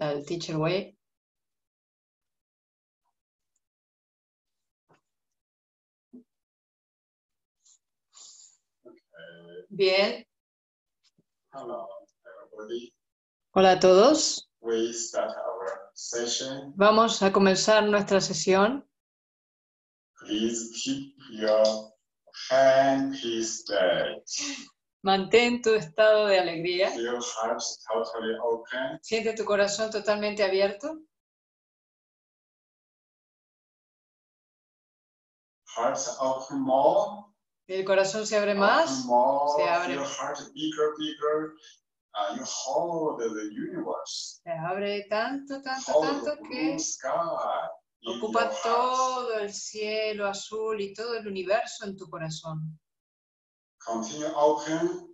al Teacher Way. Bien, Hello, everybody. hola a todos. We start our session. Vamos a comenzar nuestra sesión. Please keep your state. Mantén tu estado de alegría. Siente tu corazón totalmente abierto. El corazón se abre más. se abre. Uh. Se abre tanto, tanto, tanto que ocupa todo el cielo azul y todo el universo en tu corazón. Continue open.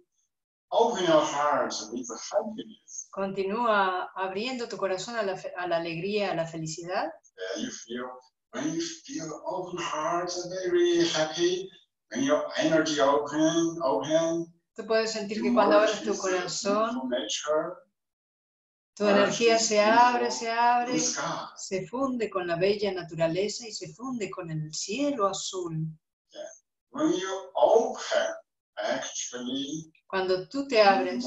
Open your heart with happiness. Continúa abriendo tu corazón a la, a la alegría, a la felicidad. you feel when you feel open heart, very happy. When your energy open, open. Tú puedes sentir que cuando abres tu corazón, tu energía se abre, se abre, se funde con la bella naturaleza y se funde con el cielo azul. When you open, Cuando tú te abres,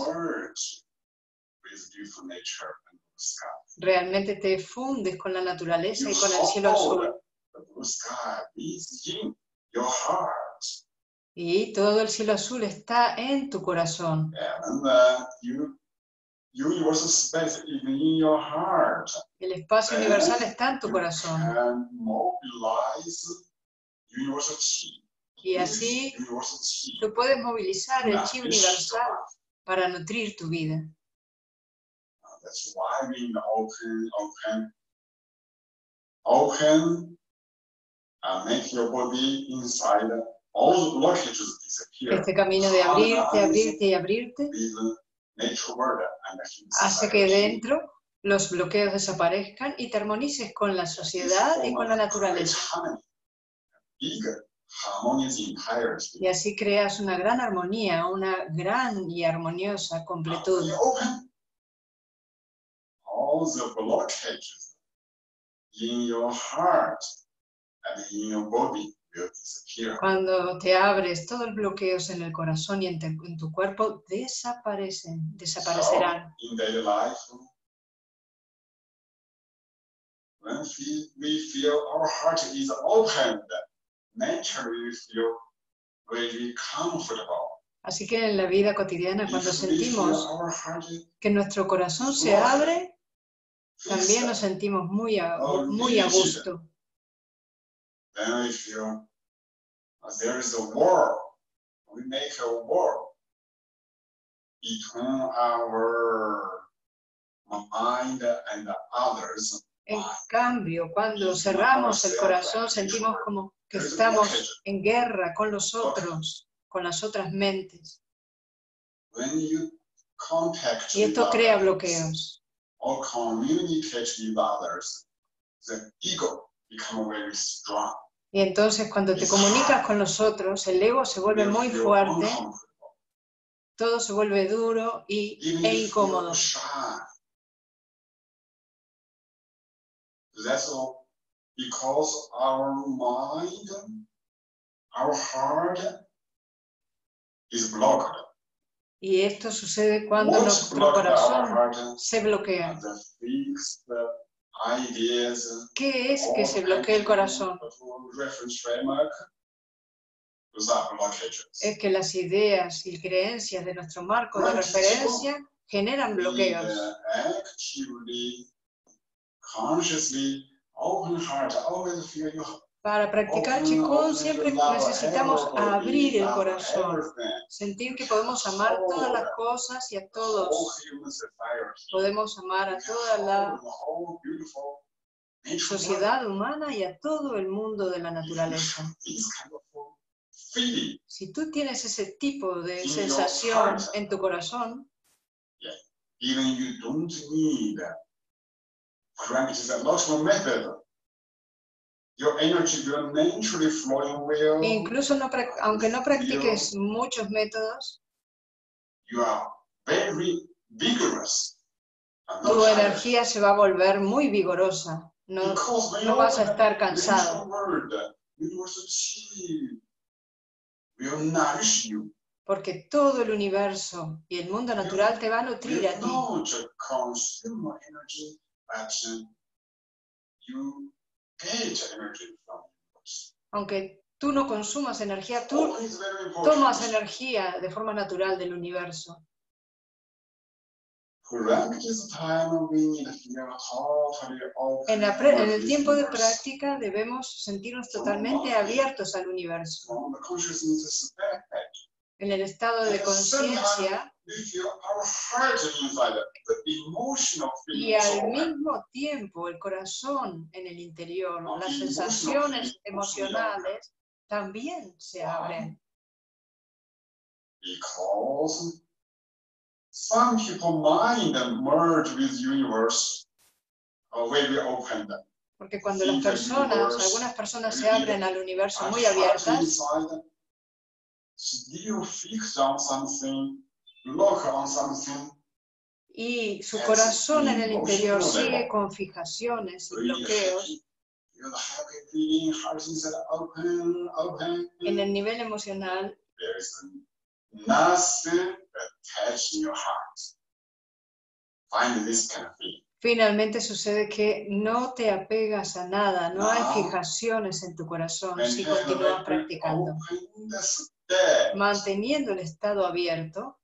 realmente te fundes con la naturaleza y con el cielo azul. Y todo el cielo azul está en tu corazón. Uh, you, universal space is in your heart. El espacio universal está en tu corazón. Y así tú puedes movilizar el chi universal para nutrir tu vida. That's why we open, open, open, and make your body inside. All the blockages disappear. Este camino de abrirte, abrirte y abrirte hace que dentro los bloqueos desaparezcan y te armonices con la sociedad y con la naturaleza. Y así creas una gran armonía, una gran y armoniosa completud. When you open all the blockages in your heart and in your body will disappear. Cuando te abres, todos los bloqueos en el corazón y en, te- en tu cuerpo desaparecen, desaparecerán. So, Así que en la vida cotidiana, cuando sentimos que nuestro corazón se abre, también nos sentimos muy a, muy a gusto. then we feel there is a war. We make a war between our mind and others. En cambio, cuando cerramos el corazón, sentimos como que estamos en guerra con los otros, con las otras mentes. Y esto crea bloqueos. or communicate with others, the ego become very strong. Y entonces cuando te comunicas con los otros, el ego se vuelve muy fuerte, todo se vuelve duro y, e incómodo. That's all because our mind, our heart is blocked. Y esto sucede cuando What's nuestro corazón heart? se bloquea. ¿Qué es que se bloquea el corazón? Es que las ideas y creencias de nuestro marco de referencia generan bloqueos. Para practicar Qigong siempre necesitamos abrir el corazón, sentir que podemos amar todas las cosas y a todos. Podemos amar a toda la sociedad humana y a todo el mundo de la naturaleza. Si tú tienes ese tipo de sensación en tu corazón, incluso no aunque no practiques muchos métodos, You are very vigorous. Tu energía se va a volver muy vigorosa. No, no vas a estar cansado. you. porque todo el universo y el mundo natural te va a nutrir You a ti. Aunque tú no consumas energía, tú tomas energía de forma natural del universo. En, la en el tiempo de práctica debemos sentirnos totalmente abiertos al universo. En el estado de conciencia y al mismo tiempo el corazón en el interior, las sensaciones emocionales también se abren. because some people mind merge with universe uh, open. Porque cuando las personas, algunas personas se abren al universo muy abiertas, y su corazón en el interior sigue con fijaciones y bloqueos, en el nivel emocional. Finalmente sucede que no te apegas a nada, no hay fijaciones en tu corazón si continúas practicando. Manteniendo el estado abierto,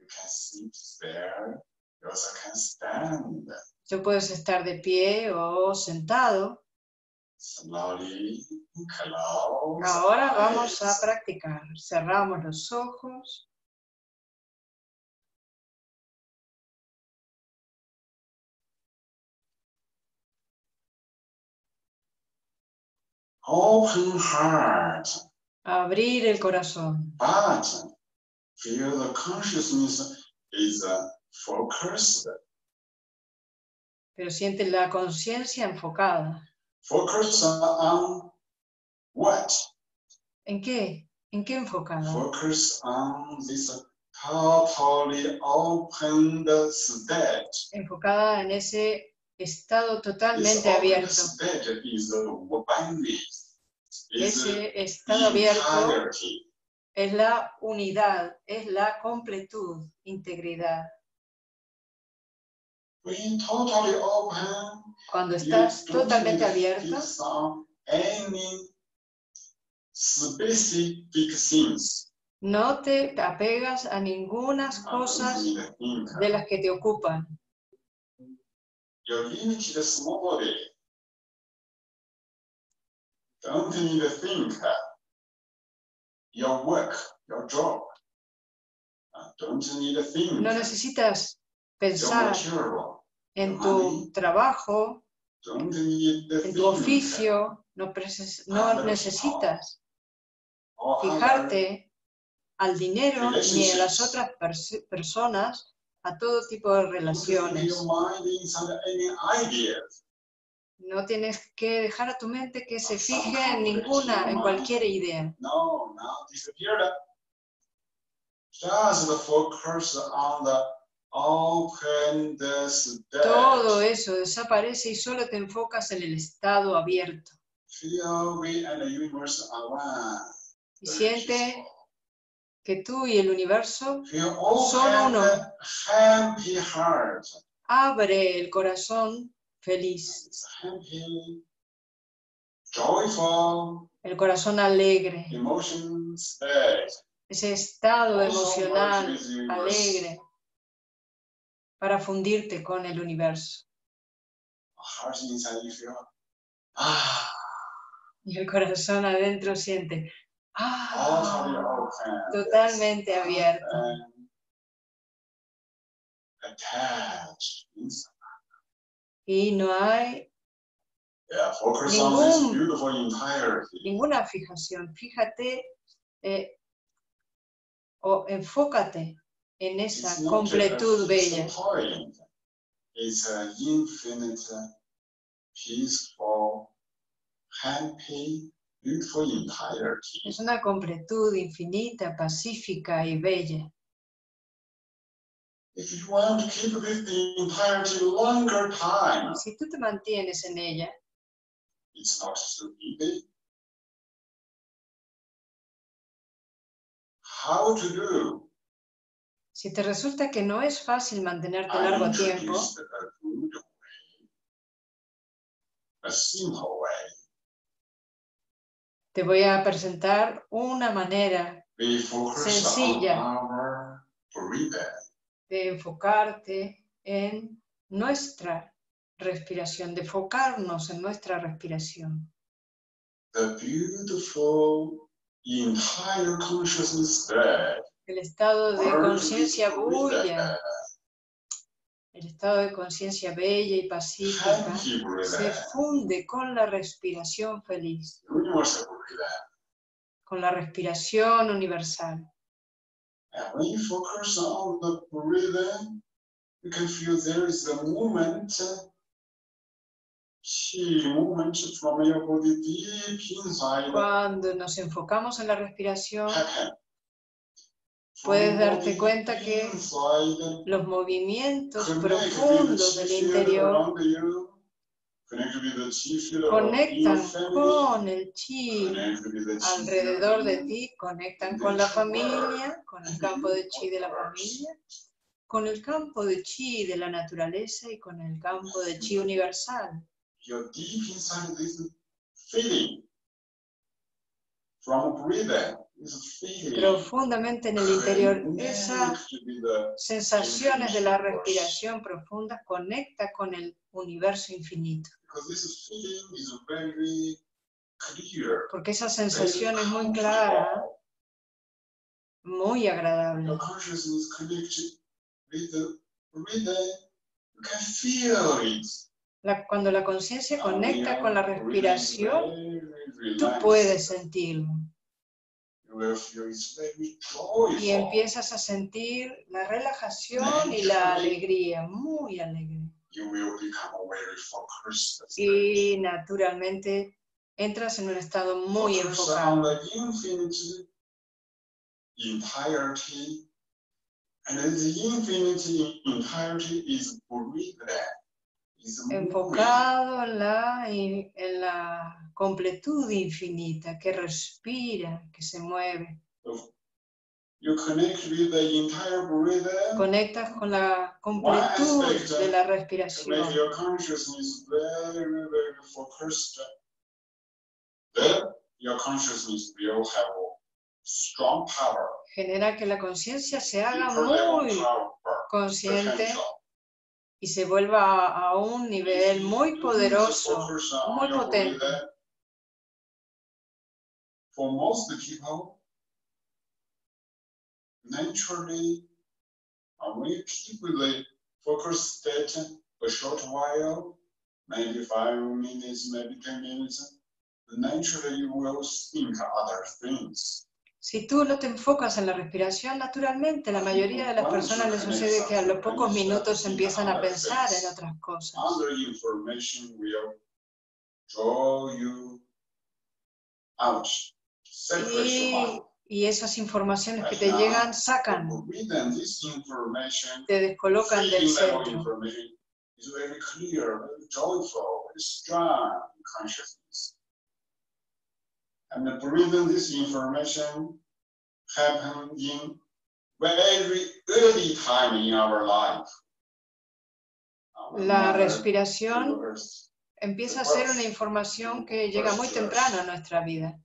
you can sit there, you also can stand tú puedes estar de pie o sentado. Ahora vamos a practicar. Cerramos los ojos. Open heart, Abrir el corazón. but feel the consciousness is uh, focused. Pero siente la conciencia enfocada. Focus on what? ¿En qué? ¿En qué enfocada? Focus on this totally opened state. Enfocada en ese estado This totalmente open abierto. state is the oneness. Is Ese estado abierto entirety. Es la unidad, es la completud, integridad. When totally open, Cuando estás totalmente abierto, no te apegas a ninguna cosas de las que te ocupan. Your limited small body. Don't need to think. Your work, your job. Don't need to think. No necesitas pensar en tu trabajo, en tu oficio, no, no necesitas fijarte al dinero ni a las otras pers- personas, a todo tipo de relaciones. No tienes que dejar a tu mente que se fije en ninguna, en cualquier idea. No, disappear that. Just focus on the open. Todo eso desaparece y solo te enfocas en el estado abierto. And the universe are one. Y siente que tú y el universo Son uno. happy heart. abre el corazón feliz, el corazón alegre, ese estado emocional alegre para fundirte con el universo. Ah, Y el corazón adentro siente, ¡ah! totalmente abierto. Y no hay Yeah, Ningún- ninguna fijación. Fíjate eh, o enfócate en esa It's completud bella. fixed point. It's an infinite, peaceful, happy, beautiful entirety. Es una completud infinita, pacífica y bella. If you want to keep with the entirety longer time, Si tú te mantienes en ella, it's not so easy. How to do? si te resulta que no es fácil mantenerte I largo tiempo, a good way, a simple way. te voy a presentar una manera Sencilla. De enfocarte en nuestra respiración, de enfocarnos en nuestra respiración. The beautiful entire consciousness state. El estado de conciencia bulla, el estado de conciencia bella y pacífica, se funde con la respiración feliz, con la respiración universal. And when you focus on the breathing, you can feel there is a movement, movement from your body deep inside. Cuando nos enfocamos en la respiración. Puedes darte cuenta que los movimientos profundos del interior conectan con el chi alrededor de ti, conectan con la familia, con el campo de chi de la familia, con el campo de chi de la naturaleza y con el campo de chi universal. Profundamente en el interior, esas sensaciones de la respiración profunda conecta con el universo infinito, because this feeling is very clear. porque esa sensación es muy clara, muy agradable. La- cuando la conciencia And conecta con la respiración, tú puedes sentirlo y empiezas a sentir la relajación y la alegría, muy alegre. You will become very focused. Y naturalmente entras en un estado muy Focus on enfocado. the infinite entirety. And the infinity entirety is breathing. Is moving. enfocado en la, en la completud infinita, que respira, que se mueve. You connect with the entire breathing. Conectas con la completud de la respiración. Make your consciousness very, very focused. Then your consciousness will have strong power. Genera que la conciencia se haga muy consciente y se vuelva a, un nivel muy poderoso. muy potente. breathing, For most people, naturally, uh, when you keep the focus state a short while, maybe five minutes, maybe ten minutes, naturally you will think other things. Si tú no te enfocas en la respiración, naturalmente la mayoría de las personas les sucede que a los pocos minutos empiezan a pensar en otras cosas. Other information will draw you out, separate Y, from out. Y esas informaciones que te llegan sacan, Within this information, te descolocan del centro. And the breathing this information happen in very early time in our life. La respiración empieza a ser una información que llega muy temprano a nuestra vida.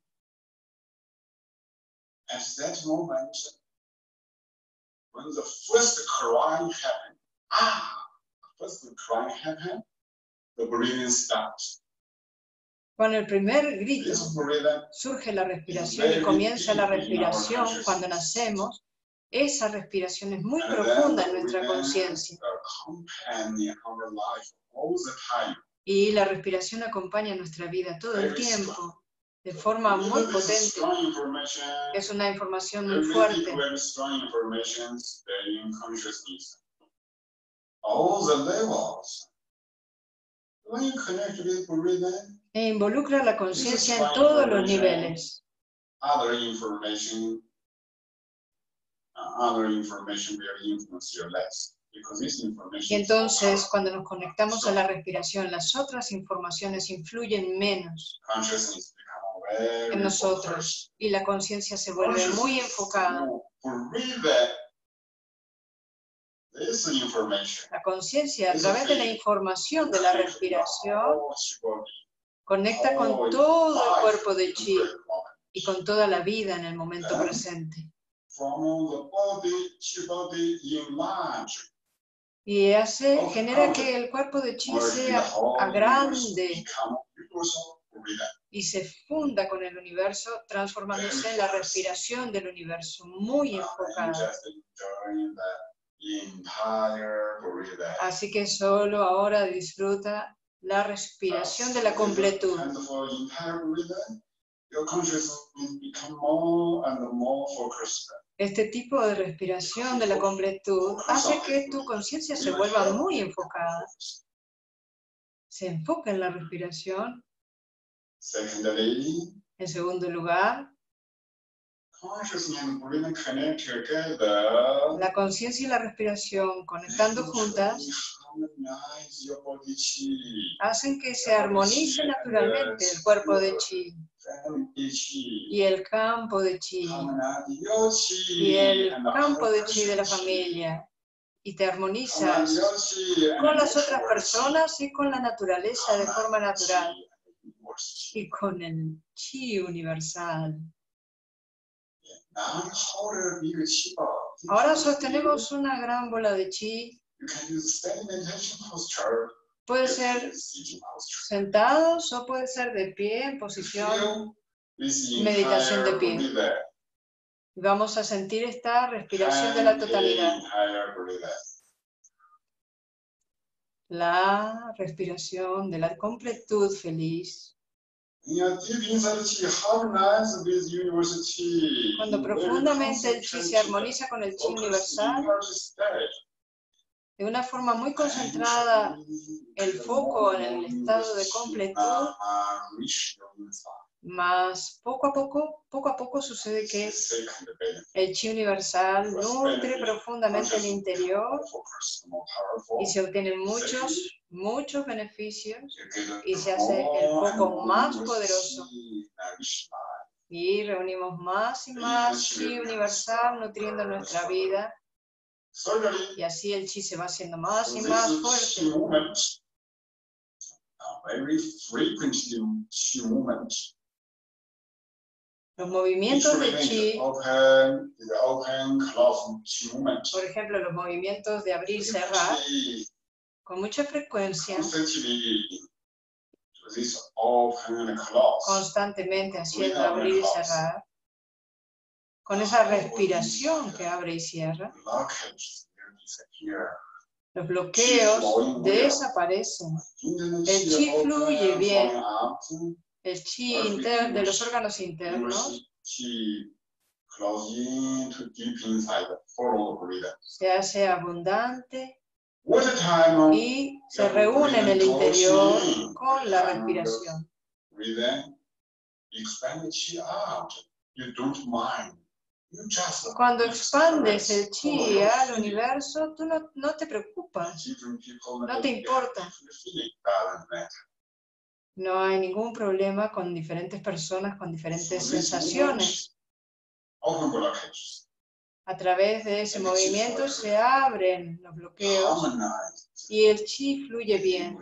At that moment, when the first cry happened, ah, first happened, the breathing starts. Cuando el primer grito surge la respiración y comienza la respiración cuando nacemos, esa respiración es muy profunda the en nuestra conciencia. y la respiración acompaña nuestra vida todo el tiempo de forma muy potente. Es una información muy fuerte. E involucra la conciencia en todos los niveles. other information, uh. Y entonces, cuando nos conectamos a la respiración, las otras informaciones influyen menos en nosotros y la conciencia se vuelve muy enfocada. La conciencia, a través de la información de la respiración, conecta con todo el cuerpo de chi y con toda la vida en el momento presente. Y hace, genera que el cuerpo de chi sea grande Y se funda con el universo, transformándose en la respiración del universo, muy enfocada. Así que solo ahora disfruta la respiración de la completud. Este tipo de respiración de la completud hace que tu conciencia se vuelva muy enfocada. Se enfoca en la respiración. Secondly, En segundo lugar, la conciencia y la respiración conectando juntas hacen que se armonice naturalmente el cuerpo de chi y el campo de chi. Y el campo de chi de la familia. Y te armonizas con las otras personas y con la naturaleza de forma natural universe y con el chi universal. Ahora sostenemos una gran bola de chi. You can use standing meditation posture. Puede you can ser sentados o puede ser de pie en posición. Feel this meditación de pie. Vamos a sentir esta respiración de la totalidad. La respiración de la completud feliz. Cuando profundamente el chi se armoniza con el chi universal, de una forma muy concentrada, el foco en el estado de completud, más poco a poco, poco a poco sucede que el chi universal nutre profundamente el interior y se obtienen muchos, muchos beneficios y se hace el foco más poderoso. y reunimos más y más chi universal nutriendo nuestra vida. Y así el chi se va haciendo más y más fuerte. Los movimientos de chi, Open, open, close, por ejemplo, los movimientos de abrir y cerrar, con mucha frecuencia, constantemente haciendo abrir y cerrar, con esa respiración que abre y cierra, los bloqueos desaparecen. El chi fluye bien. El chi inter- de los órganos internos. Se hace abundante y se reúne en el interior con la respiración. Cuando expandes el chi al universo, tú no, no te preocupas, no te importa. No hay ningún problema con diferentes personas con diferentes sensaciones. A través de ese movimiento se abren los bloqueos y el chi fluye bien.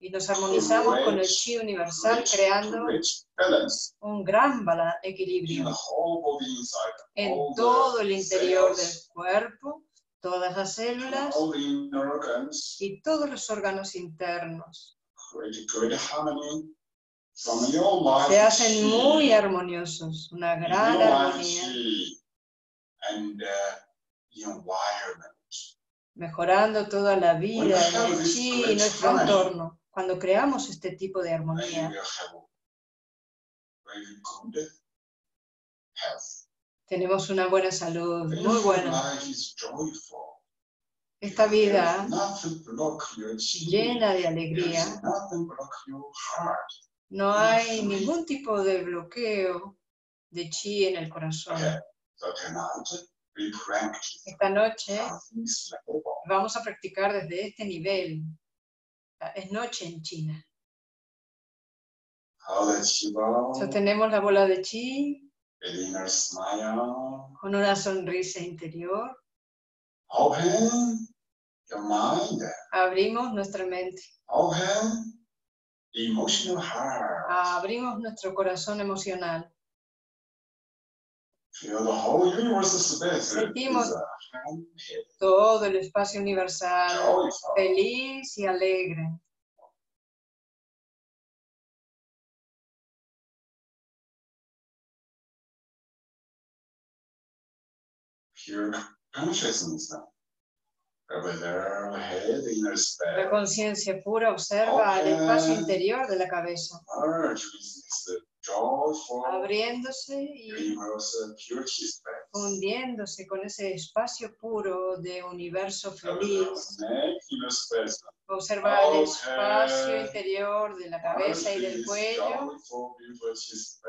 Y nos armonizamos con el chi universal creando Rich balance. un gran equilibrio. en todo el interior del cuerpo, todas las células y todos los órganos internos. Se hacen muy armoniosos, una gran armonía, uh, mejorando toda la vida en el chi y nuestro entorno. Cuando creamos este tipo de armonía, tenemos una buena salud, muy buena. Esta vida llena de alegría, no hay ningún tipo de bloqueo de chi en el corazón. Esta noche vamos a practicar desde este nivel. Es noche en China. Sostenemos la bola de chi con una sonrisa interior. open your mind, Abrimos nuestra mente. open emotional heart. Abrimos nuestro corazón emocional. Feel the whole universe space Sentimos Todo el espacio universal feliz y alegre. pure consciousness. Over there, head, inner La conciencia pura observa el espacio interior de la cabeza, abriéndose y fundiéndose con ese espacio puro de universo feliz. Observa el espacio interior de la cabeza y del cuello,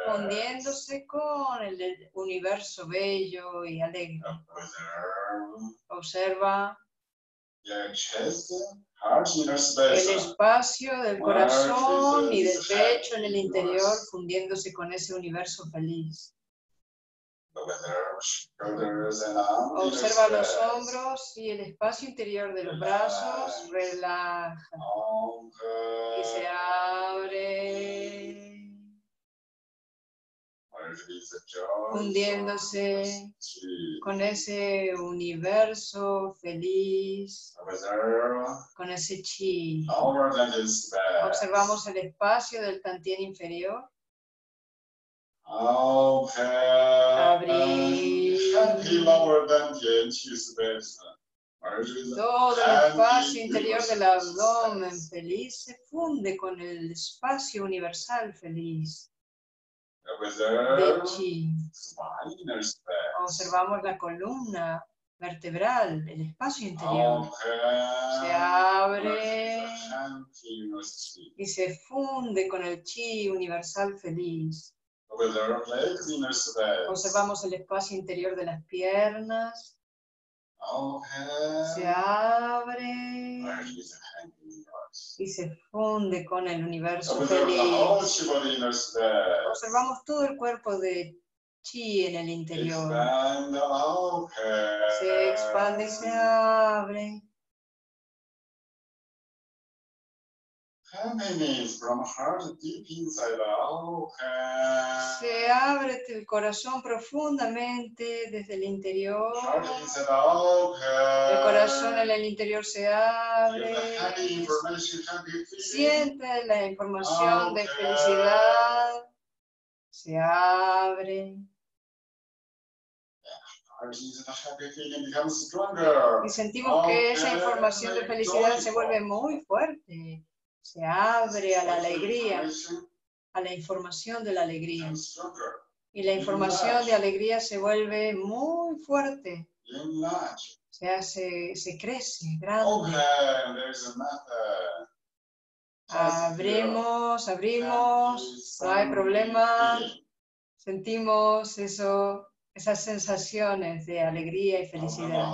fundiéndose con el universo bello y alegre. Observa el espacio del corazón y del pecho en el interior fundiéndose con ese universo feliz. Observa los hombros y el espacio interior de los brazos, relaja. y se abre, fundiéndose con ese universo feliz, con ese chi. Observamos el espacio del tantien inferior, todo el espacio interior del abdomen feliz se funde con el espacio universal feliz de chi. Observamos la columna vertebral, el espacio interior. Se abre y se funde con el chi universal feliz. Observamos el espacio interior de las piernas. Se abre y se funde con el universo feliz. Observamos todo el cuerpo de chi en el interior. Se expande y se abre. From heart deep inside out. Se abre el corazón profundamente desde el interior. Heart inside out. El corazón en el interior se abre. Siente la información de felicidad. Se abre. Y sentimos que esa información de felicidad se vuelve muy fuerte. Se abre a la alegría, a la información de la alegría. Y la información de alegría se vuelve muy fuerte. Se hace, se crece, grande. Abrimos, abrimos, no hay problema. Sentimos eso, esas sensaciones de alegría y felicidad.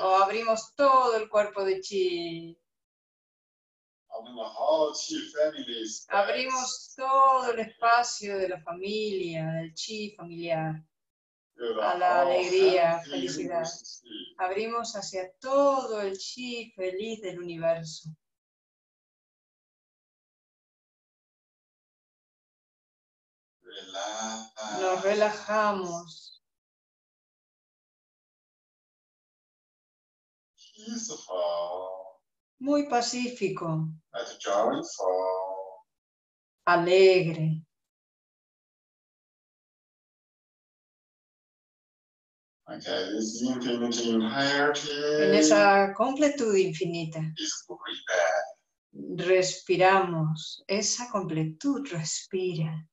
O abrimos todo el cuerpo de chi. Abrimos todo el espacio de la familia, del chi familiar. a la alegría, felicidad. Abrimos hacia todo el chi feliz del universo. Nos relajamos. Muy pacífico, alegre. Okay, this infinity entirety En esa completud infinita. Respiramos. Esa completud respira.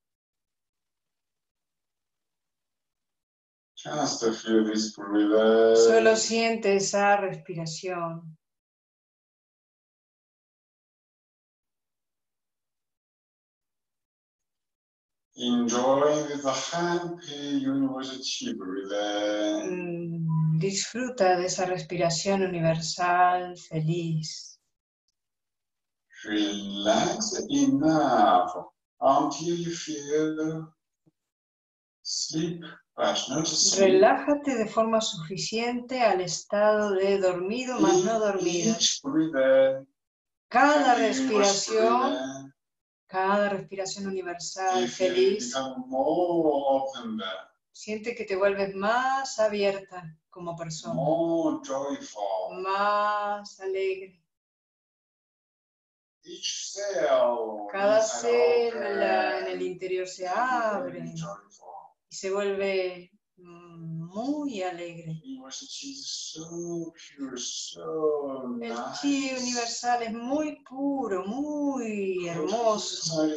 Just feel this. Solo siente esa respiración. Enjoy the happy university breathing. Mm, Disfruta de esa respiración universal feliz. Relax enough until you feel sleep, but not sleep. Relájate de forma suficiente al estado de dormido más no dormido. Cada respiración, cada respiración universal feliz, siente que te vuelves más abierta como persona, more joyful. más alegre. Each cell Cada célula en el interior se abre y se vuelve muy alegre. El chi universal es muy puro, muy hermoso.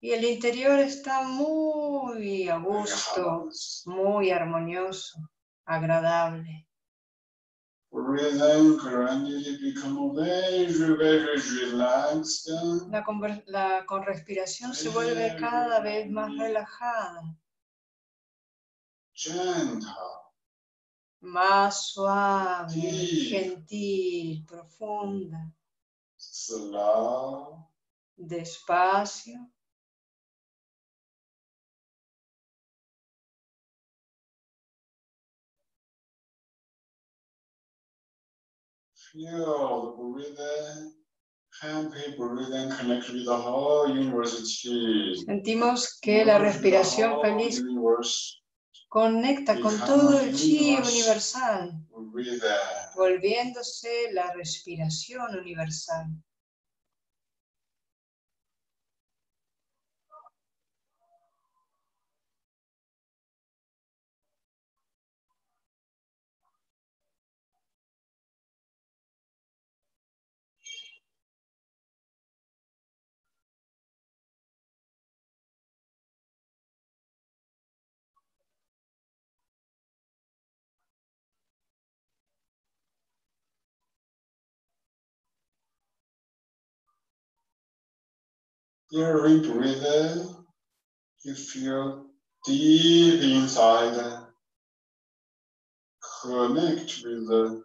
Y el interior está muy a gusto, muy armonioso, agradable. Breathing gradually become very, very relaxed. La, conver- la con respiración se vuelve cada vez más relajada, Gentle. más suave, gentil, profunda, Slow. despacio. Feel the breathing. Happy breathing connect with the whole university. Sentimos que la respiración feliz Universe conecta con todo el chi universal, volviéndose la respiración universal. During breathing, you feel deep inside. Connect with the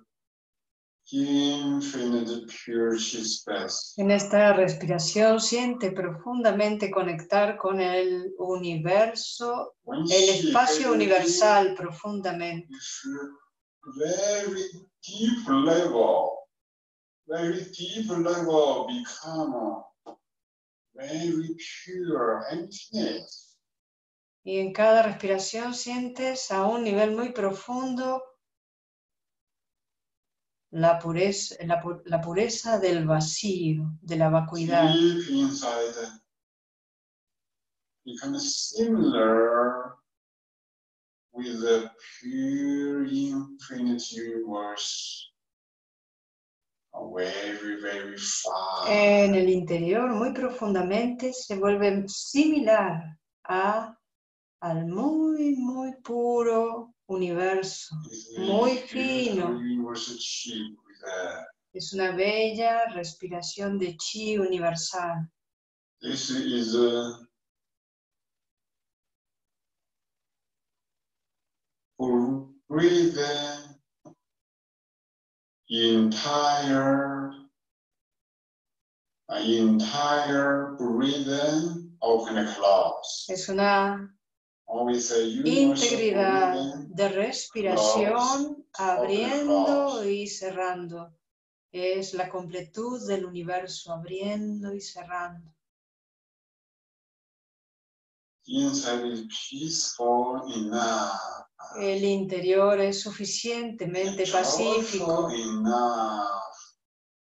infinite pure space. En esta respiración siente profundamente conectar con el universo, When el espacio universal profundamente. You very deep level, very deep level become very pure emptiness. Y en cada respiración sientes a un nivel muy profundo la pureza, la, pu- la pureza del vacío, de la vacuidad. similar with the pure infinite universe. Very, very far. En el interior, muy profundamente, se vuelve similar a, al muy, muy puro universo. Muy fino. Es una bella respiración de chi universal. This is a breathing entire entire breathing open and close. Es una integridad de respiración abriendo y cerrando. Es la completud del universo abriendo y cerrando. Inside is peaceful enough. El interior es suficientemente pacífico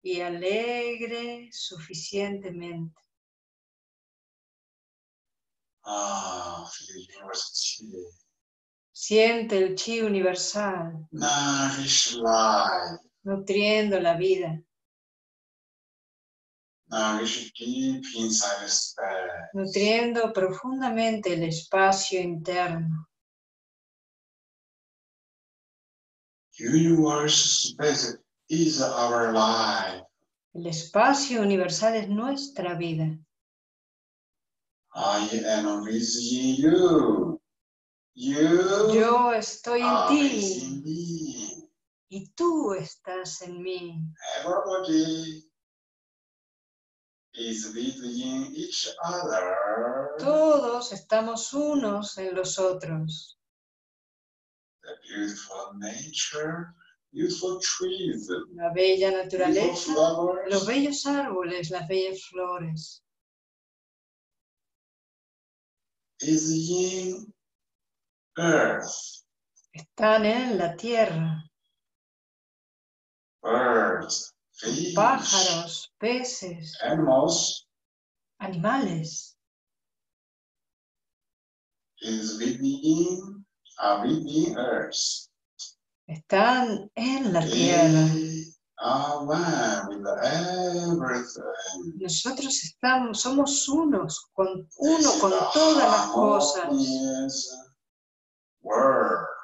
y alegre suficientemente. Ah. Siente el chi universal nutriendo la vida, space. nutriendo profundamente el espacio interno. Universe space is our life. El espacio universal es nuestra vida. I am with you. You Yo estoy en ti y tú estás en mí. Everybody is within each other. Todos estamos unos en los otros. The beautiful nature, beautiful trees, La bella beautiful naturaleza, flowers. los bellos árboles, las bellas flores. is in earth, Están en la tierra. birds, fish, Pájaros, peces, animals animales. is within, within earth. Están en la tierra. Nosotros estamos, somos unos, con, uno con todas las cosas.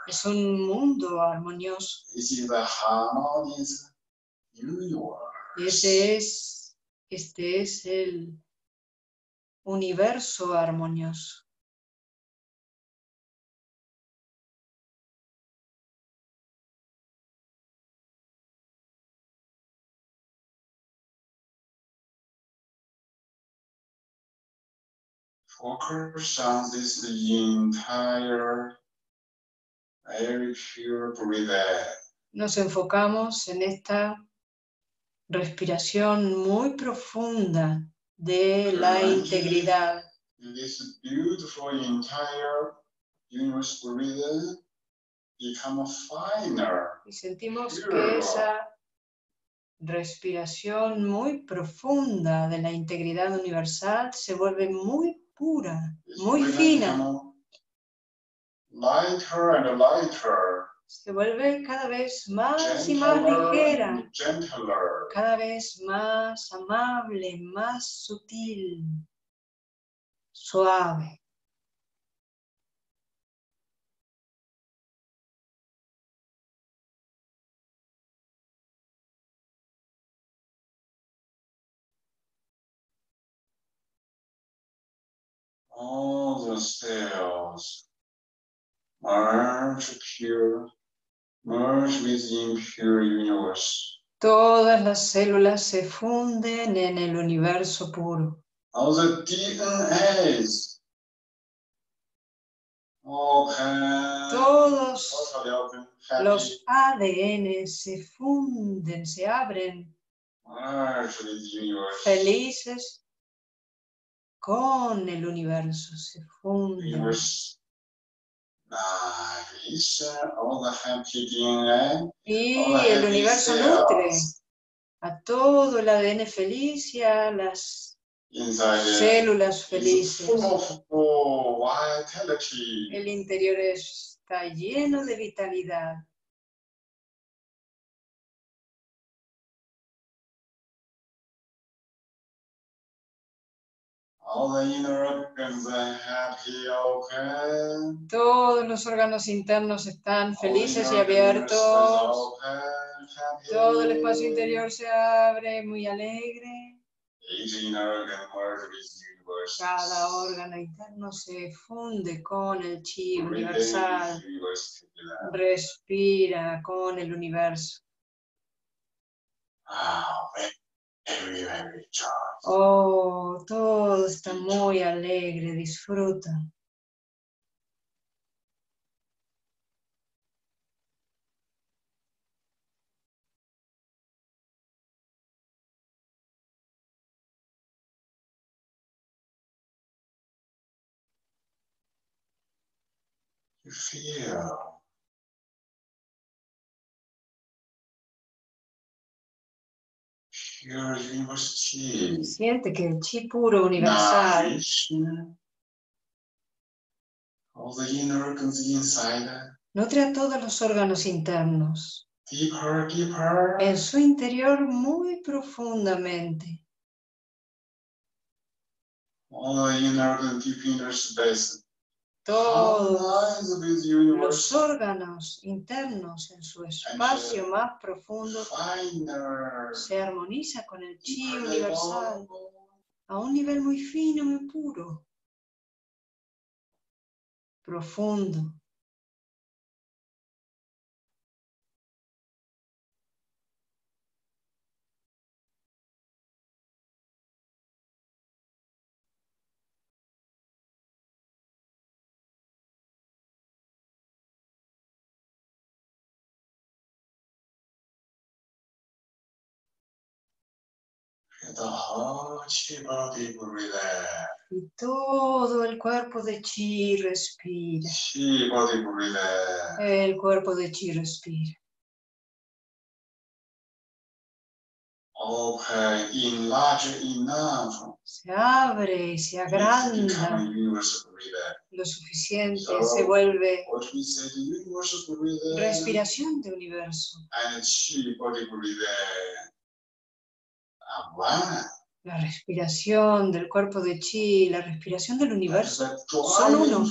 Es un mundo armonioso. Ese es, este es el universo armonioso. Focus on this entire very pure breathing. Nos enfocamos en esta respiración muy profunda de la integridad. In this beautiful entire universe breathing become finer. Y sentimos que esa respiración muy profunda de la integridad universal se vuelve muy muy fina. Lighter and lighter. Se vuelve cada vez más y más ligera, gentler. cada vez más amable, más sutil, suave. All the cells merge pure, merge within pure universe. Todas las células se funden en el universo puro. All the DNAs open, Todos totally open, happy, los ADN se funden, se abren merge with universe. felices con el universo, se DNA. Y el universo cells nutre a todo el ADN feliz y a las células felices. El interior está lleno de vitalidad. All the inner organs are happy, open. Todos los órganos internos están felices y abiertos. Todo el espacio interior se abre muy alegre. Cada órgano interno se funde con el chi universal. Respira con el universo. Ah, very joy. Oh, todo está muy alegre. Disfruta. Siente que el chi puro universal Nourish all the inner organs inside. nutre a todos los órganos internos. Deeper, deeper. En su interior muy profundamente todos los órganos internos en su espacio más profundo se armoniza con el chi universal a un nivel muy fino, muy puro, profundo. Y todo el cuerpo de chi respira. El cuerpo de chi respira. Se abre se agranda. lo suficiente, se vuelve respiración de universo. La respiración del cuerpo de chi, la respiración del universo son uno.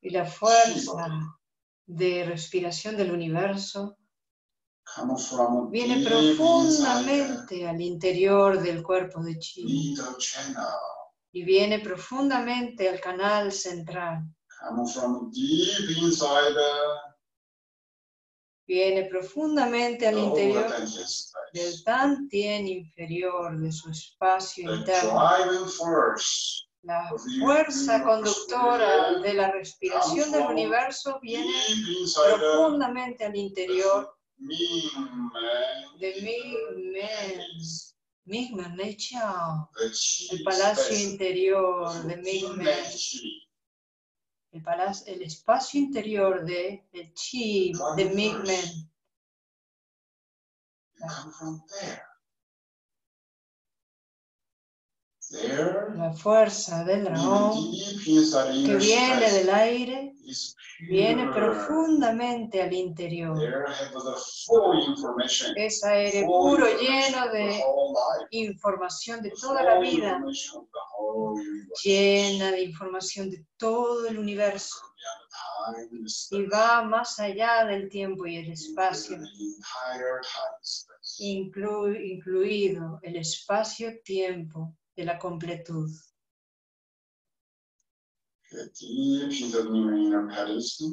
Y la fuerza de respiración del universo viene profundamente al interior del cuerpo de chi y viene profundamente al canal central. Viene profundamente al interior del tantien inferior de su espacio interno. La fuerza conductora de la respiración del universo viene profundamente al interior de Migmen, el palacio interior de Migmen el, palacio, el espacio interior de el chi de Migmen. La fuerza del dragón que viene del aire viene profundamente al interior. Es aire puro lleno de información de toda la vida, llena de información de todo el universo. Y va más allá del tiempo y el espacio, incluido el espacio-tiempo de la completud.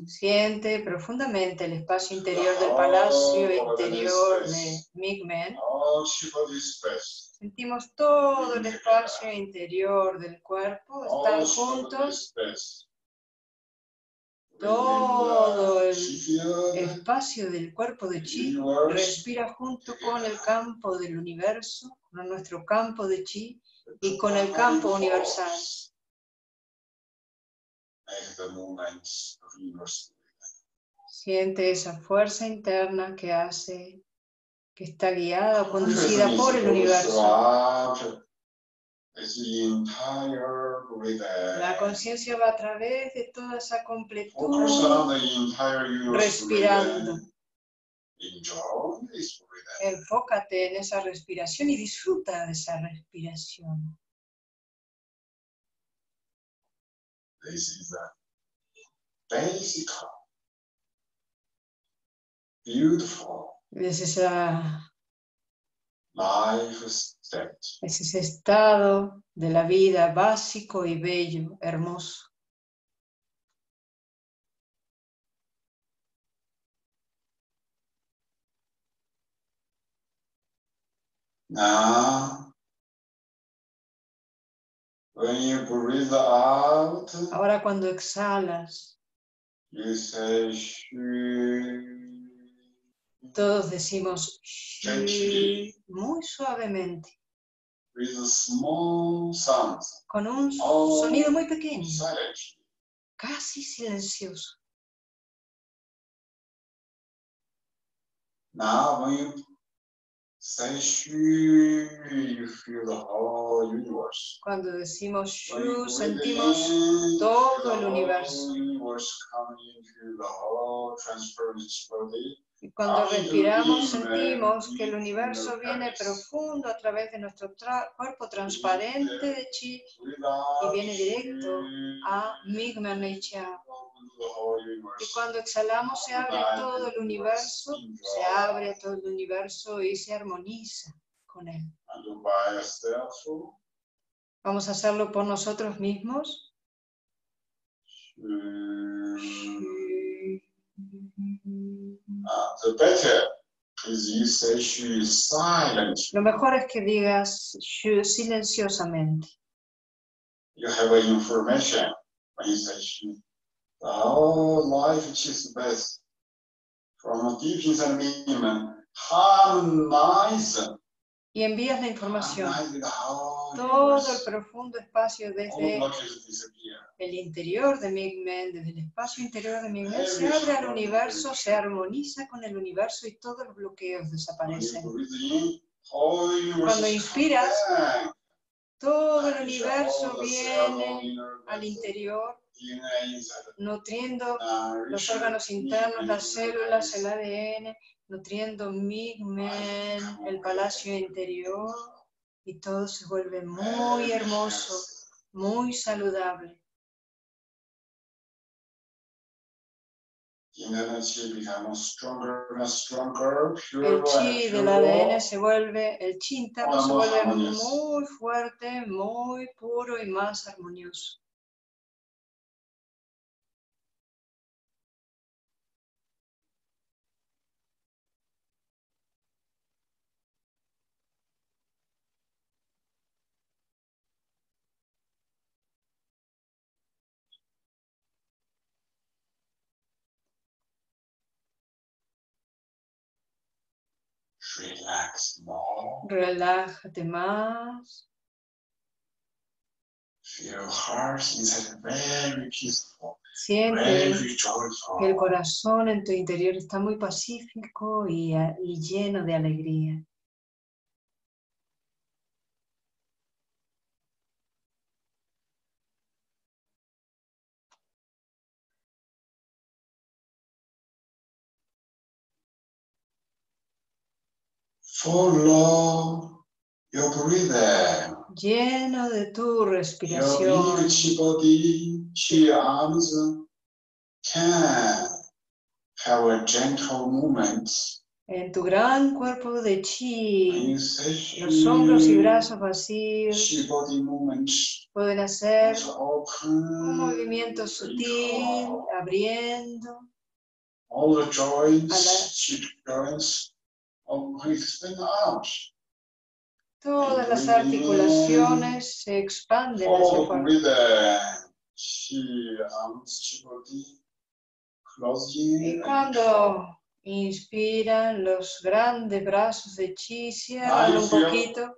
Siente profundamente el espacio interior del palacio interior de Migmen. Sentimos todo el espacio interior del cuerpo, están juntos. Todo el espacio del cuerpo de Chi respira junto con el campo del universo, con nuestro campo de Chi y con el campo universal. Siente esa fuerza interna que hace, que está guiada o conducida por el universo. La conciencia va a través de toda esa completud, respirando. Enfócate en esa respiración y disfruta de esa respiración. This is a basic, beautiful Es esa, life state. es ese estado de la vida básico y bello, hermoso. Now, when you breathe out, Ahora cuando exhalas, you say todos decimos "Shi", muy suavemente, with a small sound, con un Oh. sonido muy pequeño, silent. casi silencioso. Now, when you Cuando decimos Shu, sentimos todo el universo. Y cuando respiramos sentimos que el universo viene profundo a través de nuestro cuerpo transparente de chi out, viene directo a Migma Neicha. Y cuando exhalamos se abre todo el universo, se abre todo el universo y se armoniza con Él. Vamos a hacerlo por nosotros mismos. Silent. Lo mejor es que digas silenciosamente. You have a information when you say. The whole life is best. From deep inside harmonize. Y envías la información. Todo el profundo espacio desde el interior de Migmen, desde el espacio interior de Migmen, se abre al universo, se armoniza con el universo y todos los bloqueos When you desaparecen. Cuando inspiras. Todo el universo viene al interior, nutriendo los órganos internos, las células, el ADN, nutriendo Migmen, el palacio interior, y todo se vuelve muy hermoso, muy saludable. El chi del. ADN se vuelve, el chi interno se vuelve muy fuerte, muy puro y más armonioso. Relax more. Relájate más. Feel heart inside very peaceful, Siente que el corazón en tu interior está muy pacífico y, y lleno de alegría. Follow your breathing. Lleno de tu Your respiración. big chi body, chi arms can have a gentle movement. En tu gran cuerpo de chi, los hombros y brazos vacíos pueden hacer un movimiento sutil, abriendo. All the joints, Todas las articulaciones se expanden hacia Follow afuera. in. Y and cuando inspiran los grandes brazos de chi, cierran un poquito.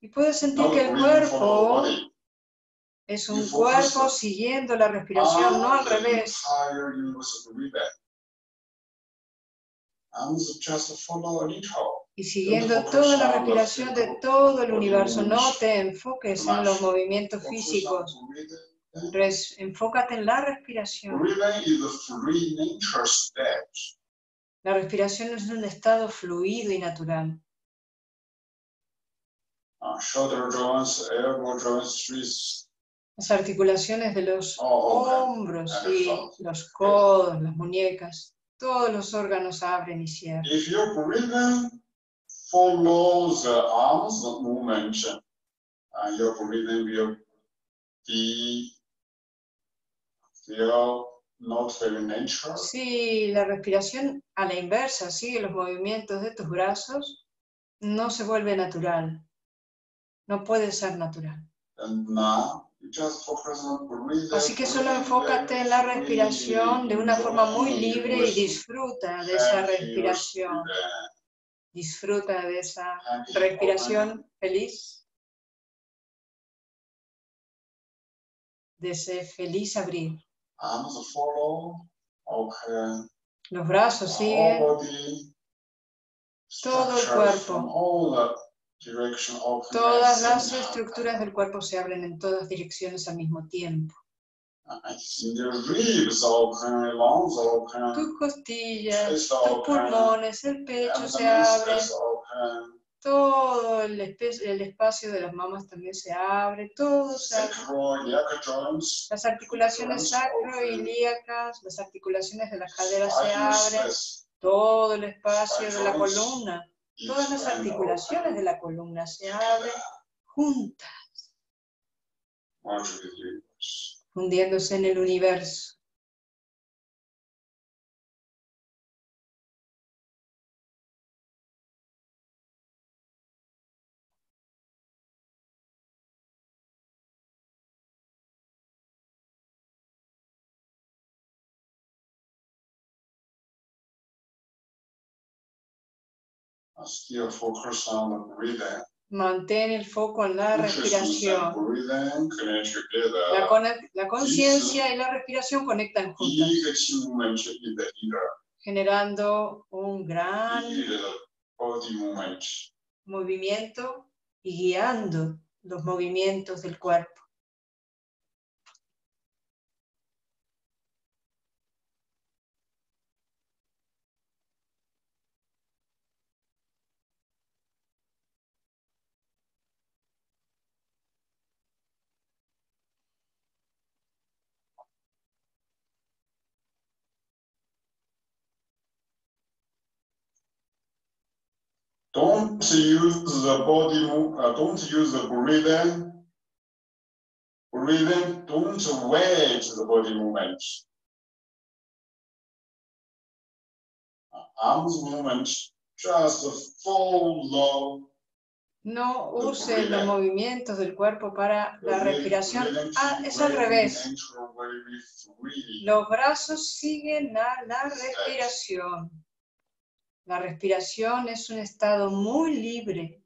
Y puedes sentir que el cuerpo. Es un cuerpo siguiendo la respiración, no al revés. Y siguiendo toda la respiración de todo el universo, no te enfoques en los movimientos físicos. Res- enfócate en la respiración. La respiración es un estado fluido y natural. Uh, shoulder joints, elbow joints, Las articulaciones de los all open. hombros y los codos, las muñecas, todos los órganos abren y cierran. If your breathing follows the arms movement, uh, your breathing will be feel not very natural. Si la respiración a la inversa sigue los movimientos de tus brazos, no se vuelve natural. No puede ser natural. And now Así que solo enfócate en la respiración de una forma muy libre y disfruta de esa respiración. Disfruta de esa respiración feliz, de ese feliz abrir. Los brazos siguen. Todo el cuerpo. Todas las estructuras del cuerpo se abren en todas direcciones al mismo tiempo. Tus costillas, tus pulmones, el pecho se abdomen abre, is open, Todo el, el espacio de las mamas también se abre, todo se abre. Las articulaciones sacroilíacas, las articulaciones de la cadera se abren, todo el espacio de la columna, todas las articulaciones de la columna se abren juntas, fundiéndose en el universo. Still focus on the breathing. Mantén el foco en la respiración. La, conciencia y la respiración conectan juntas, generando un gran movimiento y guiando los movimientos del cuerpo. Don't use the body, uh, don't use the breathing. Breathing, don't wait the body movement. Arms movement, just follow. No The usen los movimientos del cuerpo para la the respiración. breathing Ah, es al revés. Los brazos siguen a la respiración. La respiración es un estado muy libre.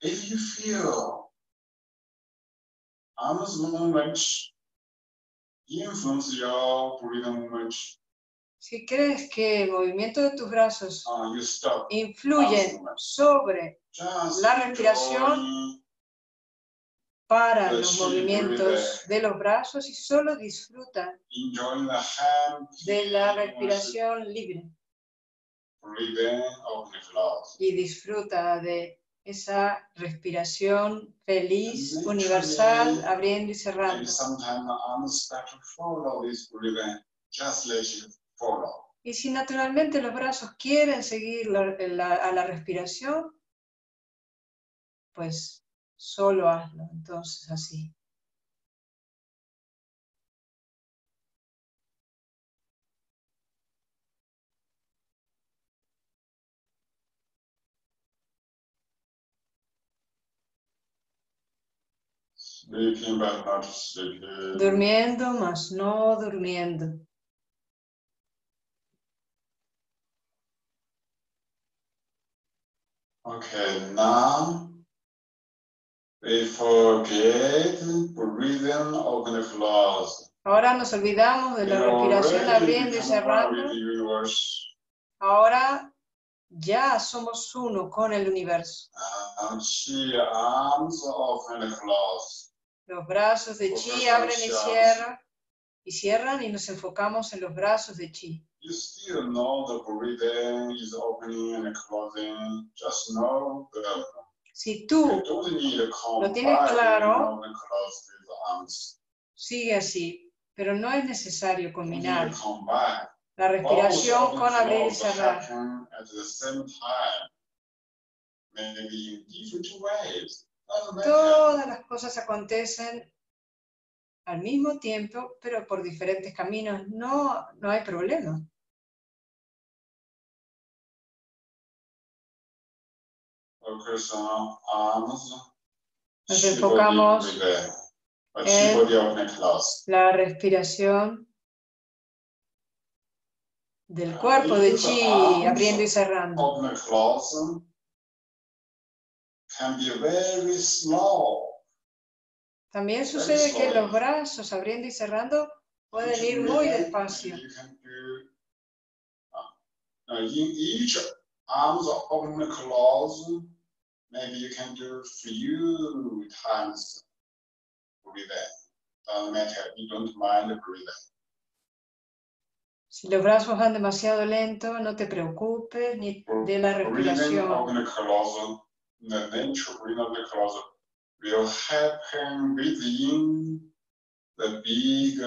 If you feel arms movement influence your breathing movement, Si crees que el movimiento de tus brazos uh, you stop. influyen sobre Just La respiración para Pues los movimientos de los brazos y solo disfruta de la respiración libre. y disfruta de esa respiración feliz, universal, abriendo y cerrando. Y si naturalmente los brazos quieren seguir la- la- a la respiración, pues solo hazlo. Entonces así. Durmiendo, mas no durmiendo. Okay, now breathing open. Ahora nos olvidamos de la respiración abriendo y cerrando. the. Ahora ya somos uno con el universo. And chi arms open and close. Los brazos de chi abren y cierran y cierran y nos enfocamos en los brazos de chi. You still know the breathing is opening and closing. Just know that Si tú Lo tienes claro. sigue así, pero no es necesario combinar la respiración con abrir y cerrar. Todas las cosas acontecen al mismo tiempo, pero por diferentes caminos. No, no hay problema. Nos enfocamos en-. La respiración del cuerpo de chi abriendo y cerrando. También sucede que los brazos abriendo y cerrando pueden ir muy despacio. In each arms open and close, maybe you can do few times breathing. doesn't matter. You don't mind the breathing. Si los brazos van demasiado lento, no te preocupes ni de la respiración. the nature of the close will happen within the big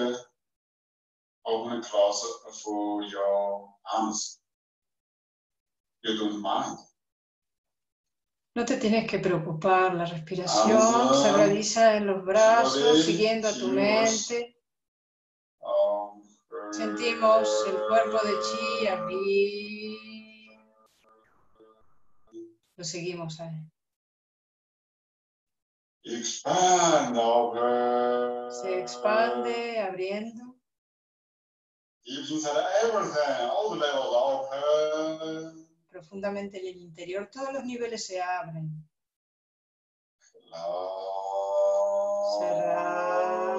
open close for your arms. You don't mind. No te tienes que preocupar, la respiración Ah, se realiza en los brazos, siguiendo a tu mente. Sentimos el cuerpo de chi abrir. Lo seguimos ahí. Se expande abriendo. All the levels. Profundamente en el interior. Todos los niveles se abren. Cerrar.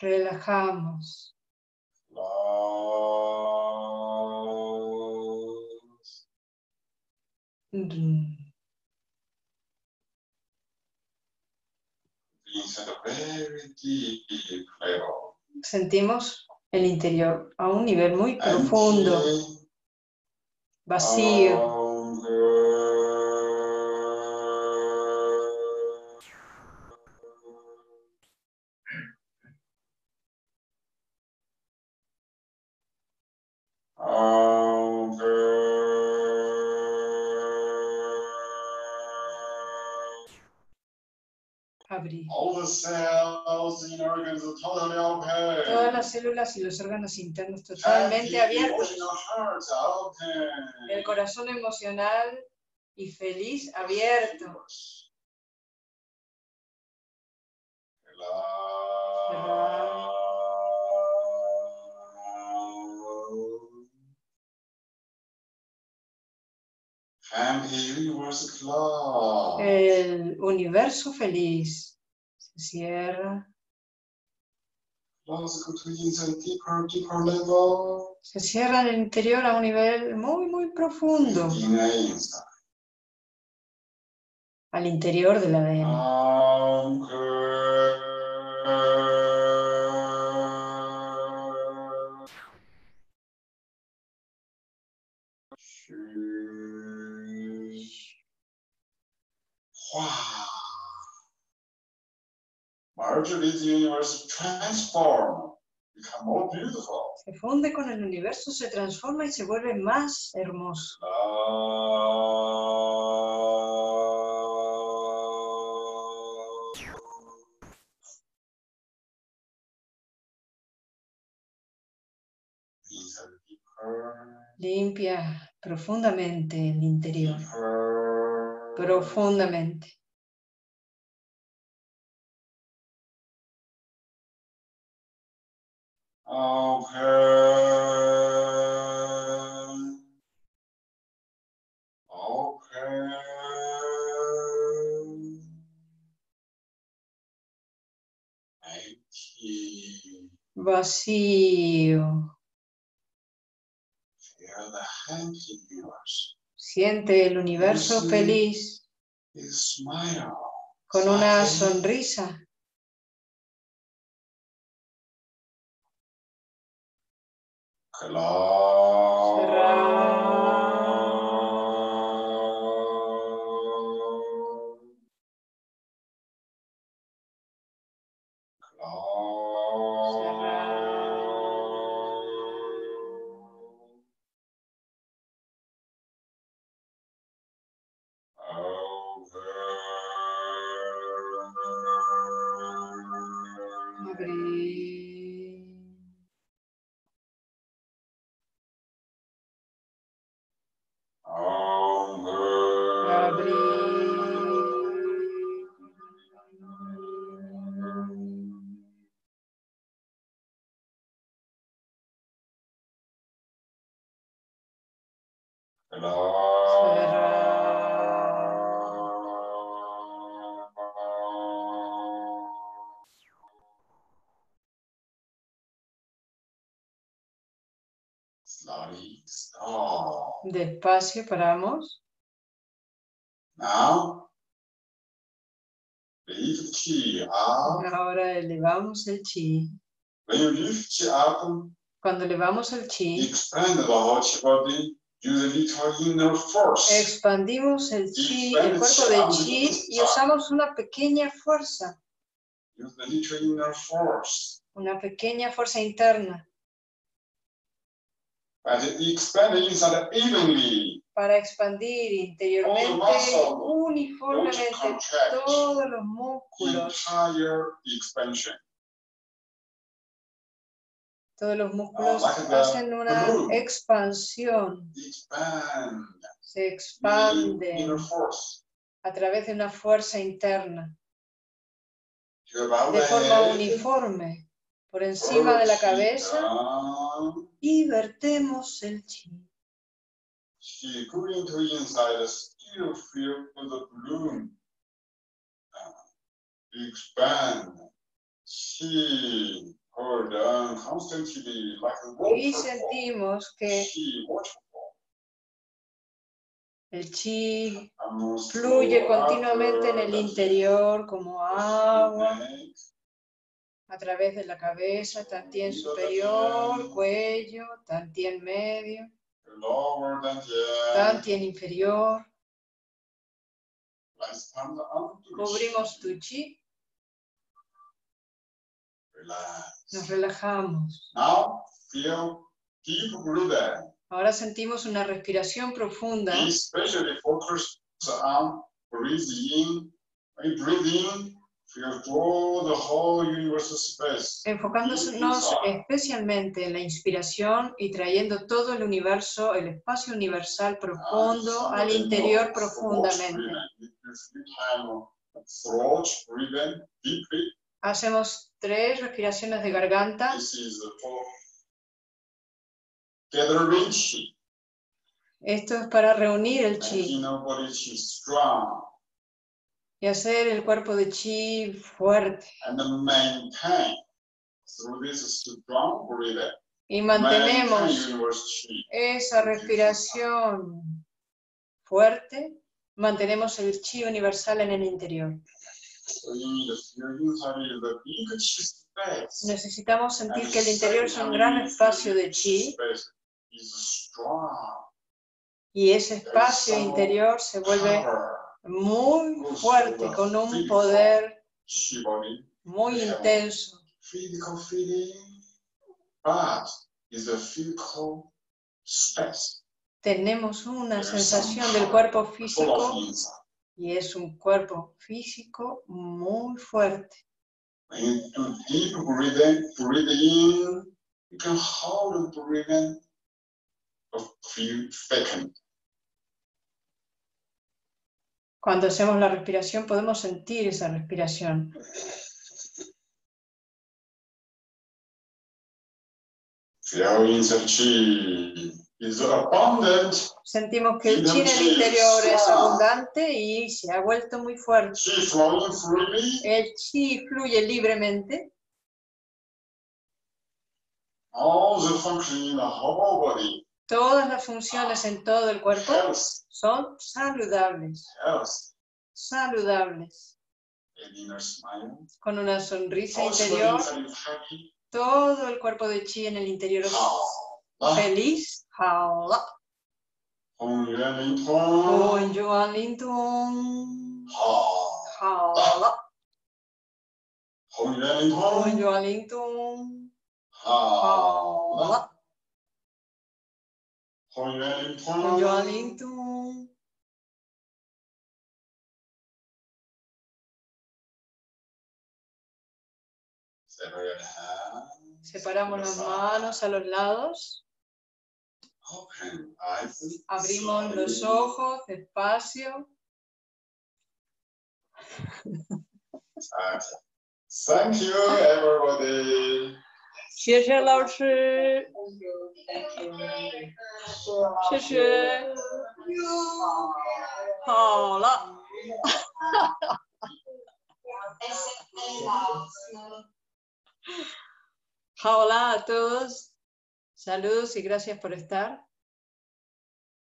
Relajamos. Mm. Very deep level. Sentimos el interior a un nivel muy profundo, vacío. Células y los órganos internos totalmente abiertos. hearts are open. El corazón emocional y feliz abierto. El universo feliz se cierra. Deeper, deeper level. Se cierra en el interior a un nivel muy, muy profundo, al interior del ADN. Merge with the universe, transform, become more beautiful. Se funde con el universo, se transforma y se vuelve más hermoso. Deeper, Limpia profundamente el interior, Empty. Vacío. Feel the happy universe. Siente el universo feliz smile. con una sonrisa. Close. Despacio paramos. Now, lift chi up. Ahora elevamos el chi. When you lift chi up, Cuando elevamos el chi, expand the whole body. Expandimos el chi, el cuerpo de chi y usamos una pequeña fuerza, una pequeña fuerza interna para expandir interiormente, uniformemente, todos los músculos, todos los músculos the hacen una expansión, se expanden a través de una fuerza interna, de forma uniforme, por encima de la cabeza. Y vertemos el chi. She going to inside, still feel the balloon. Uh, expand. She hold on constantly like a Y waterfall. sentimos que She waterfall. el chi fluye continuamente en el interior como agua neck, a través de la cabeza, tantien superior, cuello, tantien medio, tantien inferior. Cubrimos tu chi, nos relajamos. Breathing. Ahora sentimos una respiración profunda. The whole space. enfocándonos especialmente en la inspiración y trayendo todo el universo, el espacio universal profundo al interior profundamente. Hacemos tres respiraciones de garganta. Esto es para reunir el chi our body chi strong y hacer el cuerpo de chi fuerte. and maintain through this strong breathing. Y mantenemos esa respiración fuerte, mantenemos el chi universal en el interior. Necesitamos sentir que el interior es un gran espacio de chi y ese espacio interior se vuelve. Muy fuerte, con un poder muy intenso. A. Tenemos una sensación del cuerpo físico y es un cuerpo físico muy fuerte. You can hold the breathing a few seconds. Cuando hacemos la respiración podemos sentir esa respiración. Sentimos que el chi en el interior es abundante y se ha vuelto muy fuerte. El chi fluye libremente. All the function in the whole body. Todas las funciones en todo el cuerpo son saludables, saludables. Con una sonrisa interior, todo el cuerpo de chi en el interior feliz. Con Yuan Lin Tung. Jaola. Hong Yuan Ling Con Tong. Yuan Lin Tung. Jaola. Hong Yuan Ling Con Tong. Yuan Lin Tung. Separate hands. Separamos las manos a los lados. Abrimos los ojos despacio. Thank you, everybody. 谢谢老师，谢谢。好了。Hola a todos. Saludos y gracias por estar.